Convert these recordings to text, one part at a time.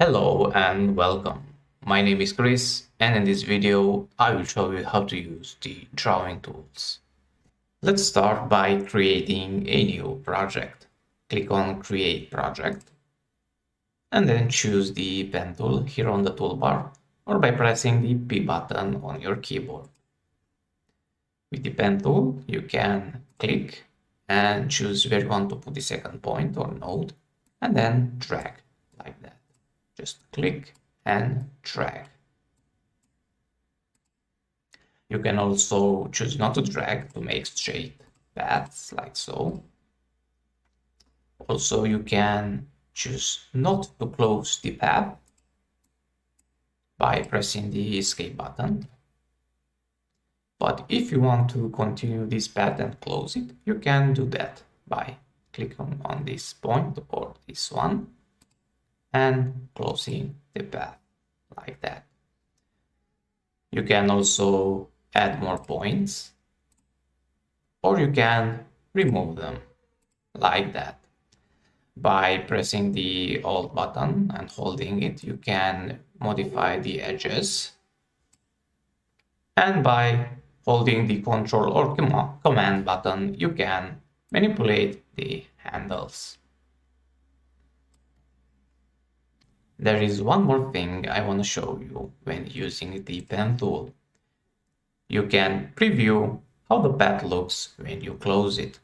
Hello and welcome. My name is Chris and in this video I will show you how to use the drawing tools. Let's start by creating a new project. Click on create project and then choose the pen tool here on the toolbar or by pressing the P button on your keyboard. With the pen tool you can click and choose where you want to put the second point or node and then drag like that. Just click and drag. You can also choose not to drag to make straight paths like so. Also, you can choose not to close the path by pressing the escape button. But if you want to continue this path and close it, you can do that by clicking on this point or this one and closing the path like that. You can also add more points or you can remove them like that. By pressing the Alt button and holding it, you can modify the edges. And by holding the Control or Command button, you can manipulate the handles. There is one more thing I want to show you when using the pen tool. You can preview how the path looks when you close it.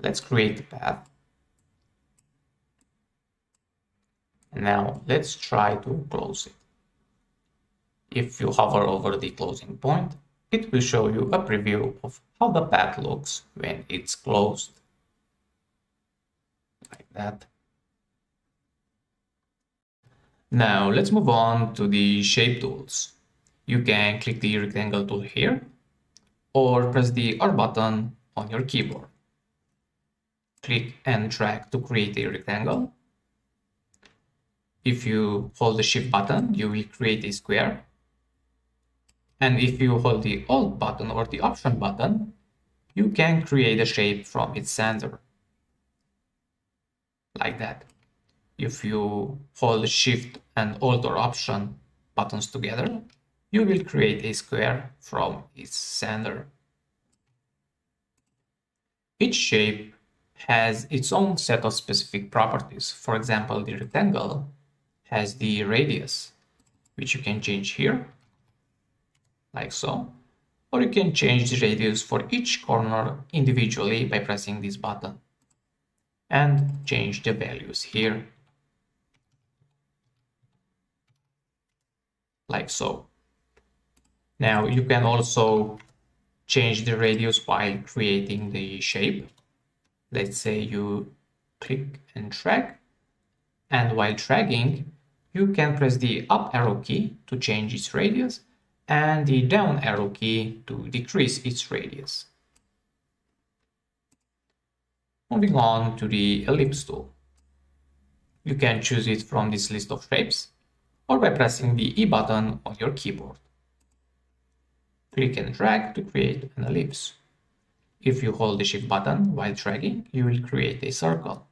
Let's create the path. Now let's try to close it. If you hover over the closing point, it will show you a preview of how the path looks when it's closed. Like that. Now let's move on to the shape tools. You can click the rectangle tool here or press the R button on your keyboard. Click and drag to create a rectangle. If you hold the shift button, you will create a square. And if you hold the alt button or the option button, you can create a shape from its center. Like that if you hold shift and alt or option buttons together, you will create a square from its center. Each shape has its own set of specific properties. For example, the rectangle has the radius, which you can change here, like so. Or you can change the radius for each corner individually by pressing this button and change the values here like so. Now you can also change the radius while creating the shape. Let's say you click and drag and while dragging you can press the up arrow key to change its radius and the down arrow key to decrease its radius. Moving on to the ellipse tool. You can choose it from this list of shapes or by pressing the E button on your keyboard. Click and drag to create an ellipse. If you hold the Shift button while dragging, you will create a circle.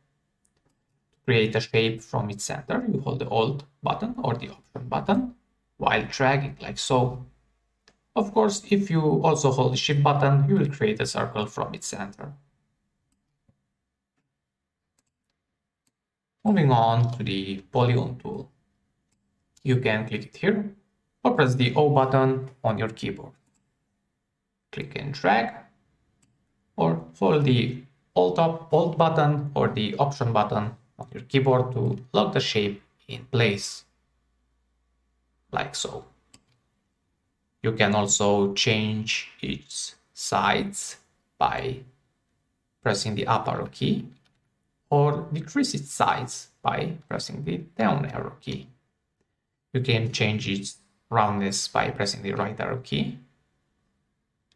To create a shape from its center, you hold the Alt button or the Option button while dragging, like so. Of course, if you also hold the Shift button, you will create a circle from its center. Moving on to the Polygon tool you can click it here or press the O button on your keyboard. Click and drag or hold the Alt, up, Alt button or the Option button on your keyboard to lock the shape in place, like so. You can also change its sides by pressing the up arrow key or decrease its size by pressing the down arrow key. You can change its roundness by pressing the right arrow key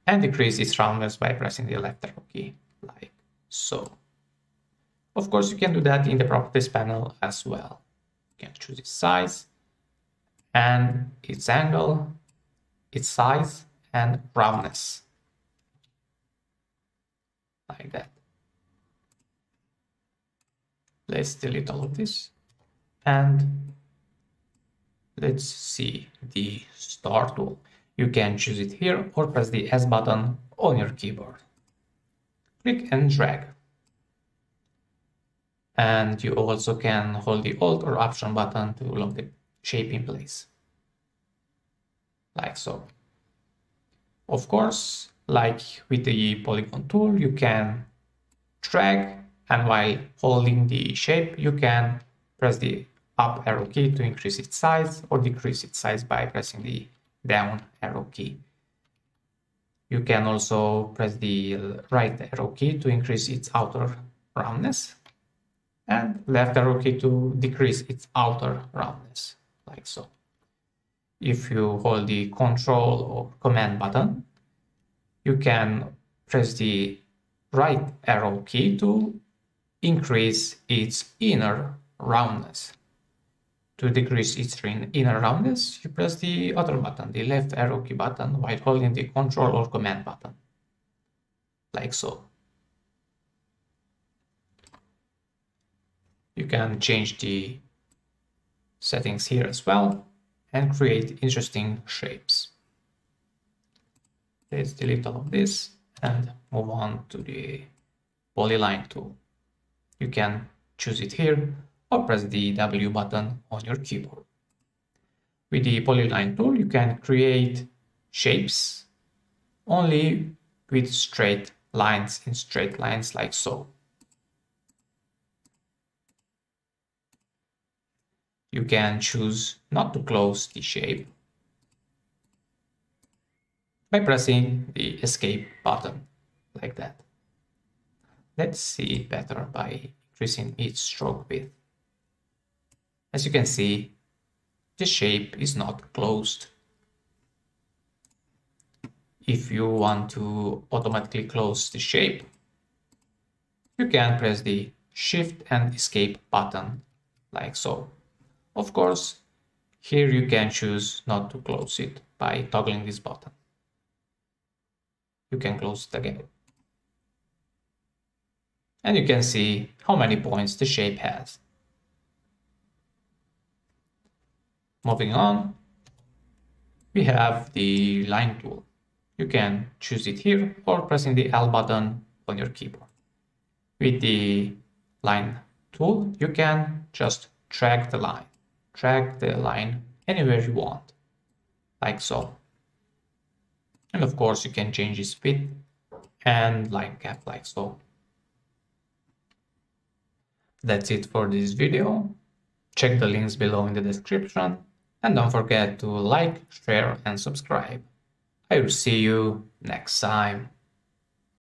and decrease its roundness by pressing the left arrow key, like so. Of course, you can do that in the properties panel as well. You can choose its size and its angle, its size and roundness, like that. Let's delete all of this and let's see the star tool. You can choose it here or press the S button on your keyboard. Click and drag. And you also can hold the Alt or Option button to lock the shape in place. Like so. Of course, like with the polygon tool, you can drag and while holding the shape, you can press the up arrow key to increase its size or decrease its size by pressing the down arrow key. You can also press the right arrow key to increase its outer roundness and left arrow key to decrease its outer roundness, like so. If you hold the control or command button, you can press the right arrow key to increase its inner roundness. To decrease its inner roundness, you press the other button, the left arrow key button, while holding the control or command button, like so. You can change the settings here as well and create interesting shapes. Let's delete all of this and move on to the polyline tool. You can choose it here or press the W button on your keyboard. With the polyline tool, you can create shapes only with straight lines in straight lines like so. You can choose not to close the shape by pressing the escape button like that. Let's see it better by increasing its stroke width. As you can see, the shape is not closed. If you want to automatically close the shape, you can press the Shift and Escape button, like so. Of course, here you can choose not to close it by toggling this button. You can close it again. And you can see how many points the shape has. Moving on, we have the line tool. You can choose it here or pressing the L button on your keyboard. With the line tool, you can just drag the line, drag the line anywhere you want, like so. And of course, you can change its width and line cap like so. That's it for this video. Check the links below in the description and don't forget to like, share and subscribe. I will see you next time.